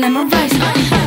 no.